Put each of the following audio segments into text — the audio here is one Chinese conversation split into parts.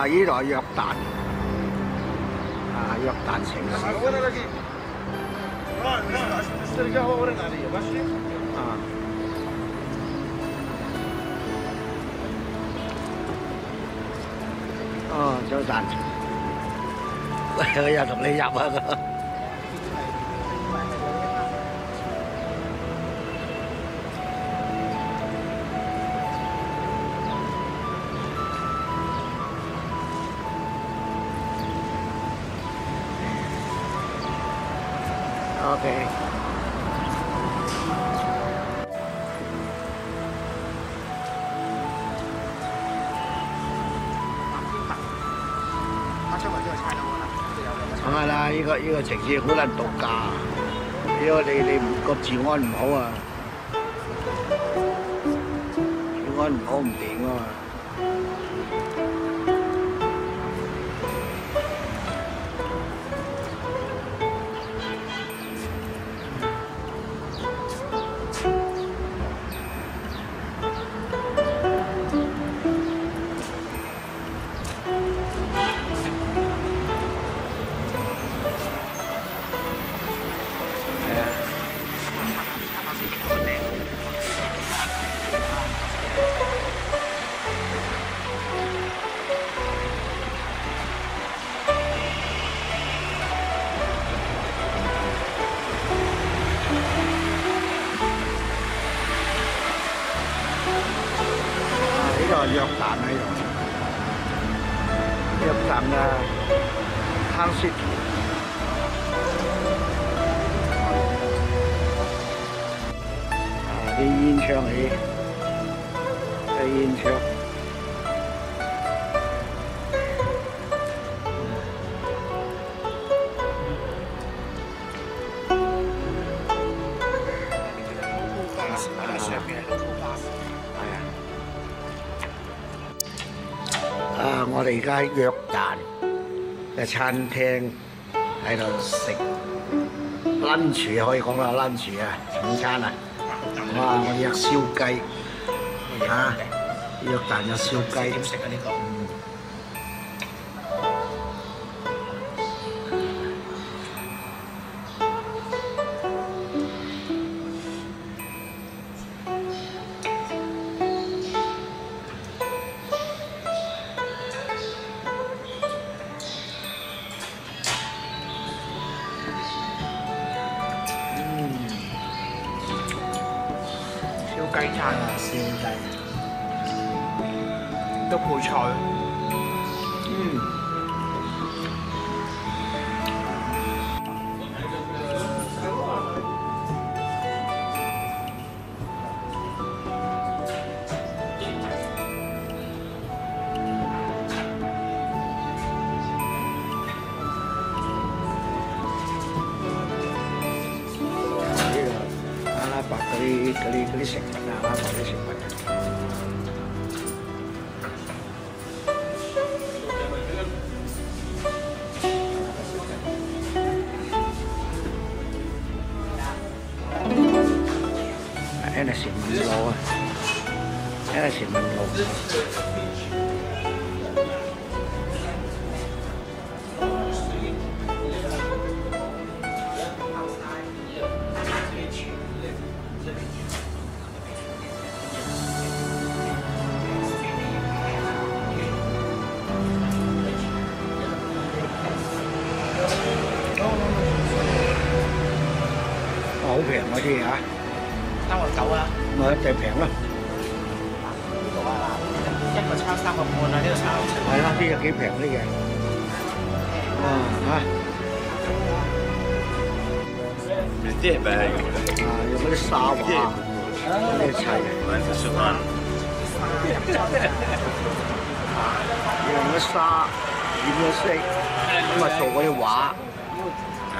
啊，呢度系约旦，啊约旦城市。啊。哦，早晨。喂，我又同你入啊 ！OK。梗係啦，呢個呢個城市好難度假，因為你你唔個治安唔好啊，治安唔好唔掂啊嘛。係啊！啊！我哋而家喺約旦嘅餐廳喺度食 lunch 可以講啦，lunch 啊，午餐啊！哇！我哋有燒雞嚇，約旦有燒雞。點食啊？呢個雞蛋啊，燒雞。都配菜。嗯。Anas 问路啊，Anas 问路。 啲系咪啊，用嗰啲沙画，嗰啲砌，用嗰沙染咗色，咁啊做嗰啲画，啊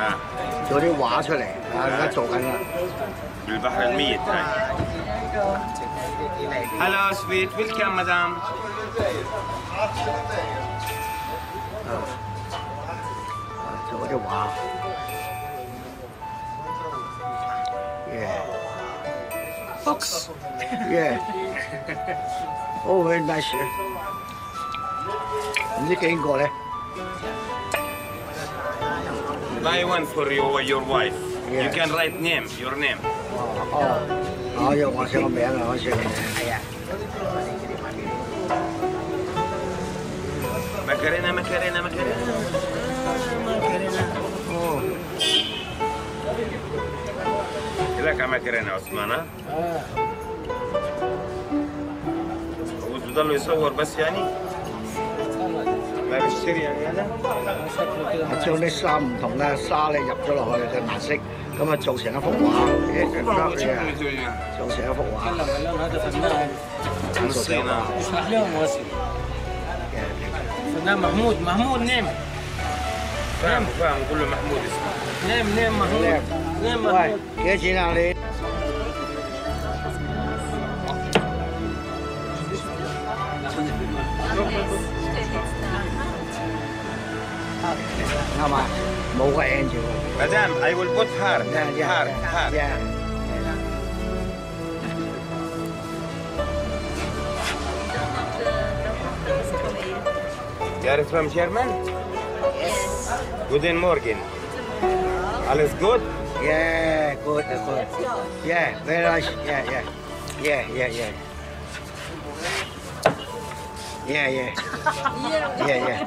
做啲画出嚟。啊，而家做紧啦。 بالبحر الميت هاي Hello sweet welcome madam 啊，做嗰啲画。 Yeah. Fox. yeah. oh, very nice. Yeah. You can go there. Buy one for your your wife. Yeah. You can write name, your name. Oh, oh, oh want what's your name? What's your name? Yeah. Macarena, Macarena, Macarena. Macarena. Oh. لك على ماكرينا عثمان ها؟ وبضل يصور بس يعني؟ ما بيشتري يعني هذا؟ 将啲衫唔同嘅沙咧入咗落去嘅颜色，咁啊做成一幅画，做成一幅画。 اللون هذا فنان نصينا اللون واسع فنان محمود محمود نيم فاهم فاهم كله محمود اسمه نيم نيم محمود نيم 喂，幾多錢啊你？Nama, mau. Madam, I will put her. Her, her. You are from German? Yes. Guten All is good. Yeah, good, good. Yeah, very nice. Yeah, yeah. Yeah, yeah, yeah. Yeah, yeah. Yeah, yeah.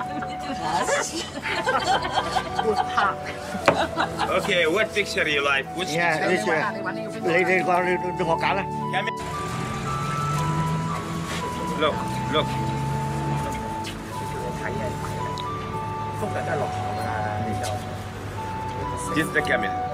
okay, what picture you like? Which yeah, picture? this one. Lấy đây con đừng có cá này. Look, look. This is the camera.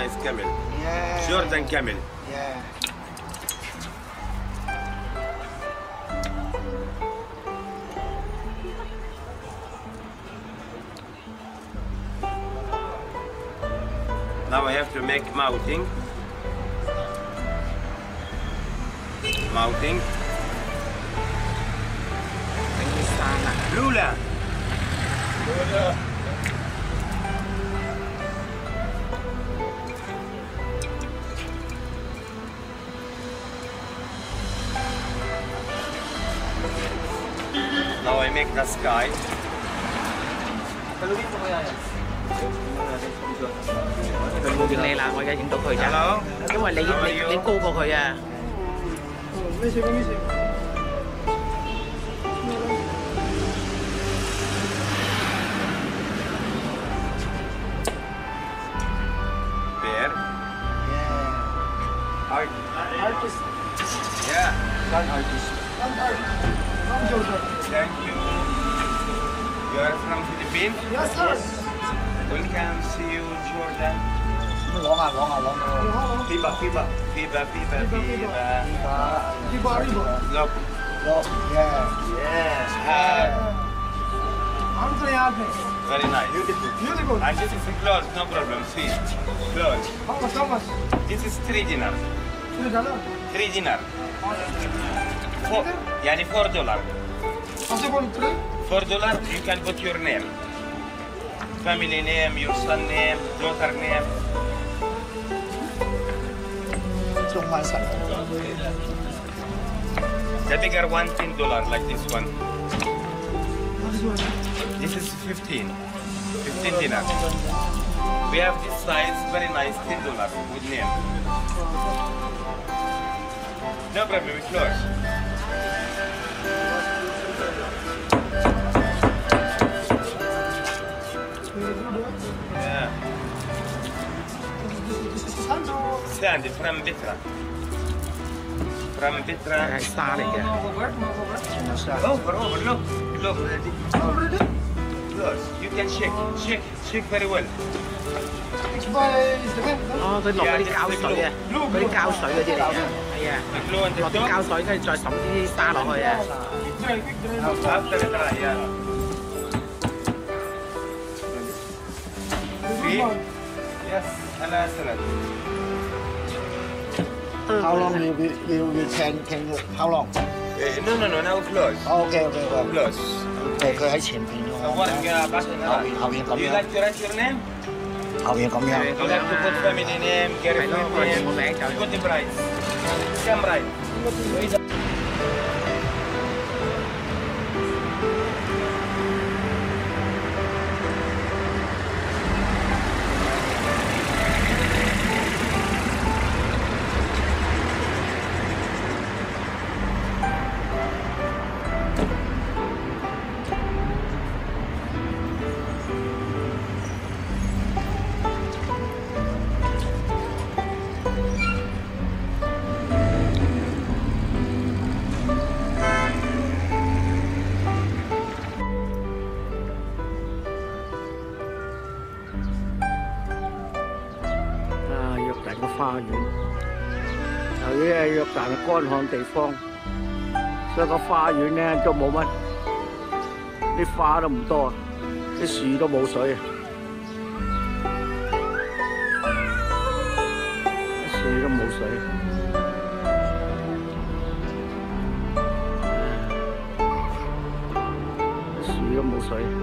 nice camel. Yeah. Jordan camel. Yeah. Now I have to make mounting. Mounting. Lula. Lula. make the sky. Chừng này là ngoài ra chúng tôi khởi Hello. Đúng rồi, lấy, lấy, lấy cô của khởi à. Bear. Yeah. Art. Artist. Yeah. Con artist. Con artist. Con Jojo. Thank you. You are from Philippines? Yes, sir. We can see you in Jordan. Long long long ah. ah. ah FIBA, FIBA. FIBA, FIBA, FIBA. FIBA, FIBA. Look. Look, Yeah. Yes. Uh, I'm very happy. Very nice. Beautiful. Beautiful. And this is clothes, no problem. See, clothes. How much, how much? This is three dinar. Three dollar. Three dinar. Four, Yeah, four dollar. For dollar, you can put your name. Family name, your son name, daughter name. The bigger one, ten dollar, like this one. This is 15. 15 dinar. We have this size, very nice, ten dollar with name. No problem, we close. or Sand from Bitra. From 系 Bitra. 沙嚟嘅。 over? Over? Over, over, look, look. Already? close. You can shake, shake, shake very well. It's by seven. 哦，佢落嗰啲胶水啊，嗰啲胶水嗰啲嚟嘅，系啊， The glue on the 落啲 top. 胶水，跟住再渗啲沙落去啊。 Try, quick try. How long you will you will can can you how long Eh, No, no, no, now close. OK OK OK Close. 誒佢喺前邊 So 喎，what, uh, in 後邊後邊咁 Do you 樣，like to write your name? 後邊咁樣。You like to put family name, 係 Gary 咯，我哋個 name. Put the price. Come right. 由於係約旦嘅乾旱地方，所以個花園咧都冇乜，啲花都唔多，啲樹都冇水，啲樹都冇水。啲樹都冇水。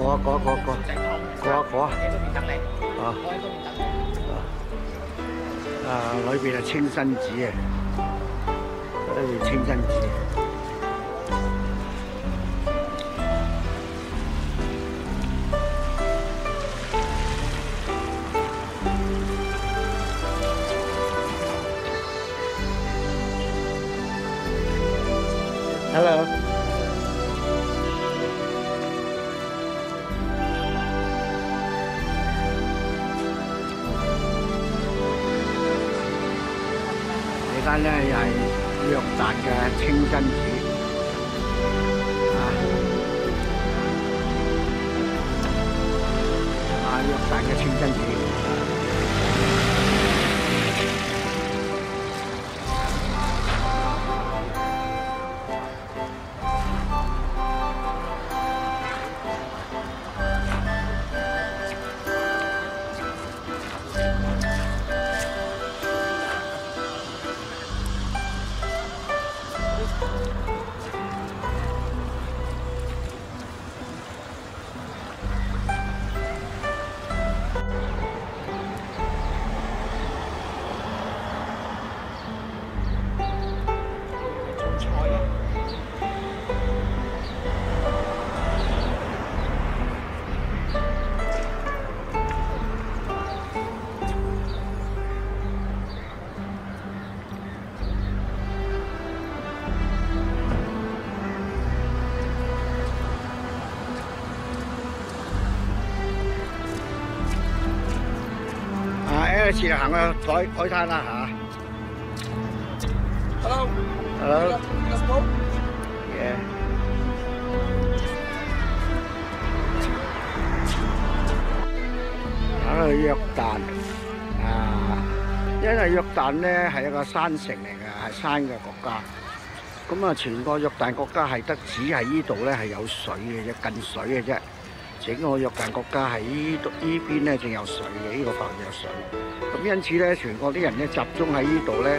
過啊过啊过啊过啊過啊過啊！喺嗰邊等你，啊我喺嗰邊等你。啊！裏邊係清新寺啊，裏邊清新寺。啊，約旦嘅清真寺。啊，Alex 就行去海海灘啦嚇。Hello. Hello。Let's go. Yeah. 行去約旦啊！因為約旦咧係一個山城嚟嘅，係山嘅國家。咁啊，全個約旦國家係得只係呢度咧係有水嘅啫，近水嘅啫。整個約旦國家喺呢度呢邊咧仲有水嘅，呢、個範圍有水。咁因此咧，全國啲人咧集中喺呢度咧，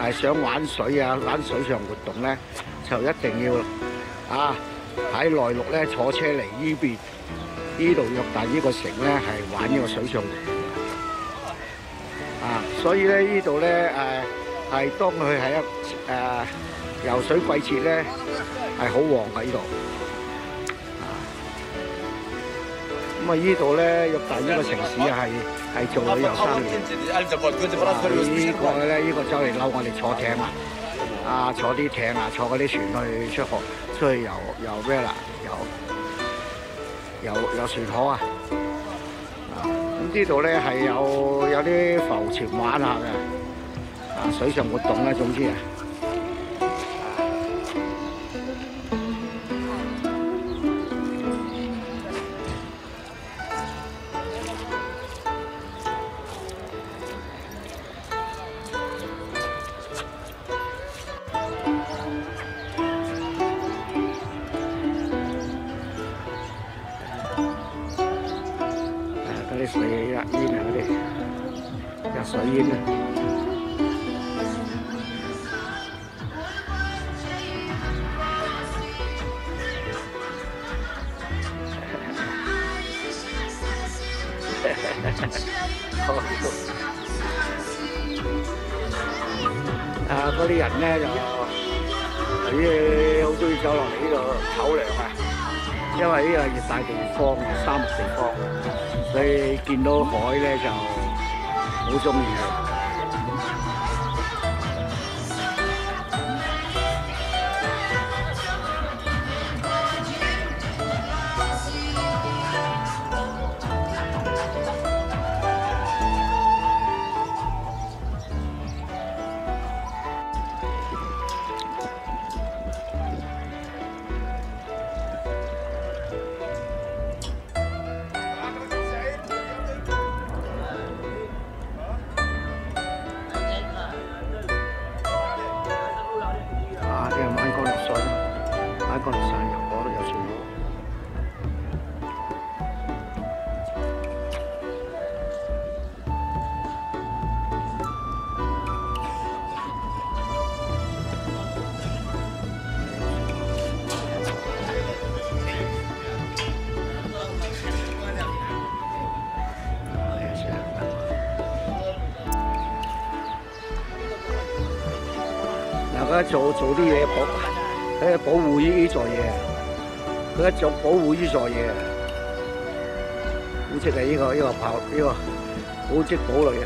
係想玩水啊，玩水上活動咧，就一定要啊喺內陸咧坐車嚟呢邊，呢度約旦呢個城咧係玩呢個水上活動。啊，所以咧呢度咧誒係當佢係一誒、游水季節咧係好旺嘅呢度。咁啊呢度咧約旦呢個城市係係做旅遊生意。呢個咧呢個就嚟嬲我哋坐艇啊！啊，坐啲艇啊，坐嗰啲船去出河，出去遊遊咩啦？遊遊遊船河啊！啊，咁呢度咧係有有啲浮潛玩下嘅，啊，水上活動啦，總之啊。啊！嗰啲人咧就啲好中意走落嚟呢度唞涼啊，因為呢個熱帶地方、沙漠地方，所以見到海咧就好中意嘅。做做啲嘢保，佢保护呢呢座嘢，佢一做保護呢座嘢，古蹟係呢個呢、個呢、個古迹堡垒嘅，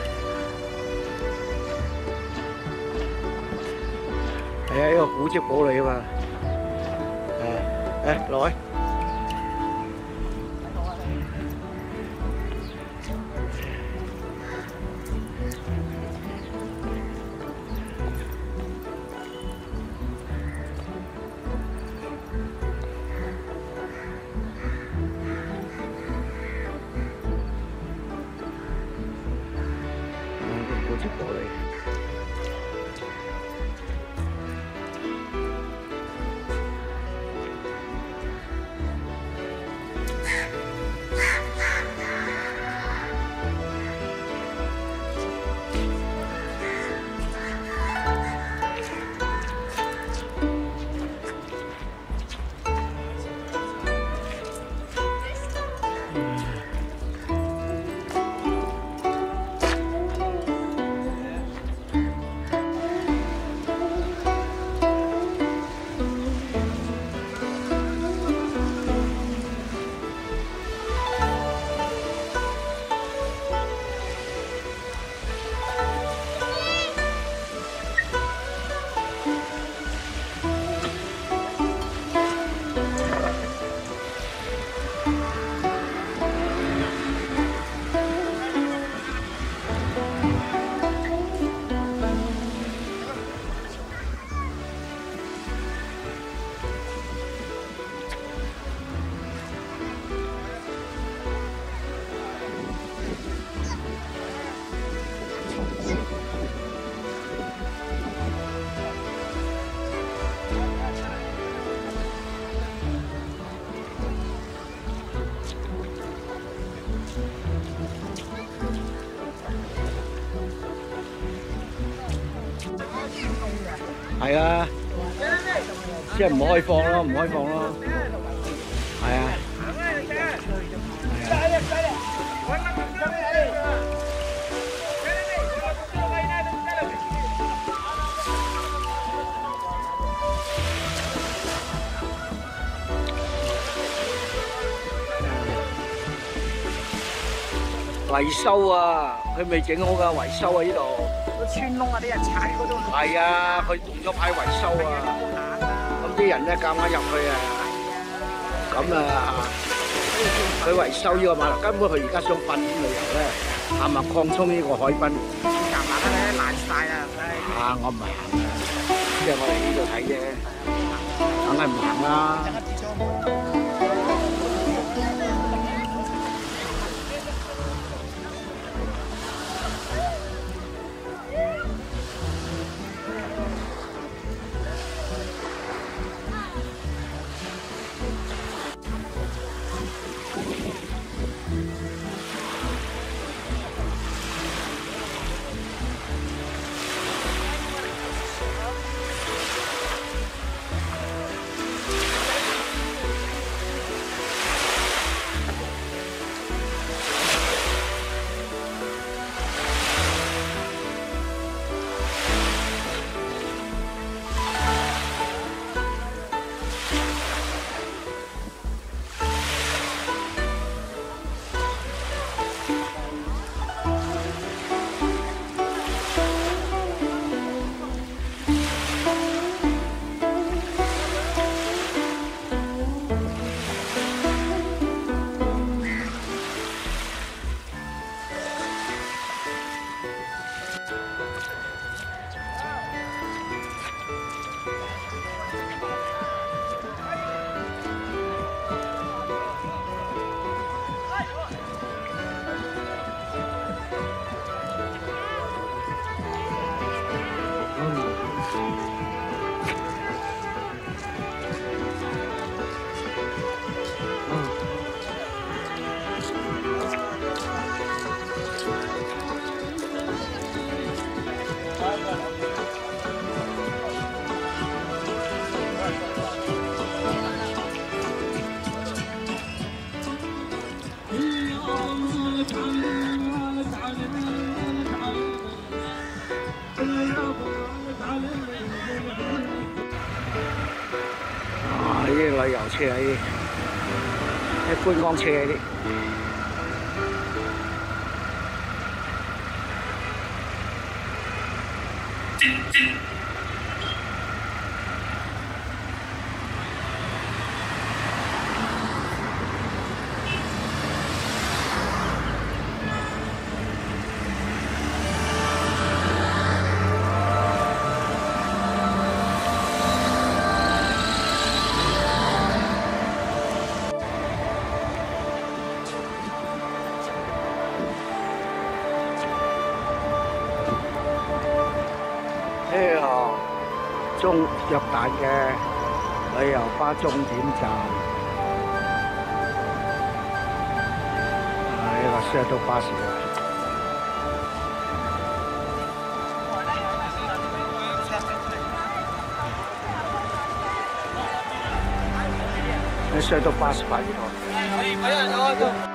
係啊，呢个古迹堡垒啊嘛，誒誒來。即係唔開放咯，唔開放咯，係啊。維修啊，佢未整好噶，維修啊呢度。個穿窿啊，啲人踩嗰度。係啊，佢動咗牌維修啊，咁啲人咧夾硬入去啊，咁啊，佢維修呢個碼頭，根本佢而家想發展旅遊咧，係咪擴充呢個海濱？夾硬咧爛晒啊！唉，啊，我唔係行啊，即係我嚟呢度睇啫，梗係唔行啦。旅遊車啊，呢啲啲觀光車呢啲。中約旦嘅旅遊巴終點站，啊呢個車都巴士啊！呢車都巴士牌呢個。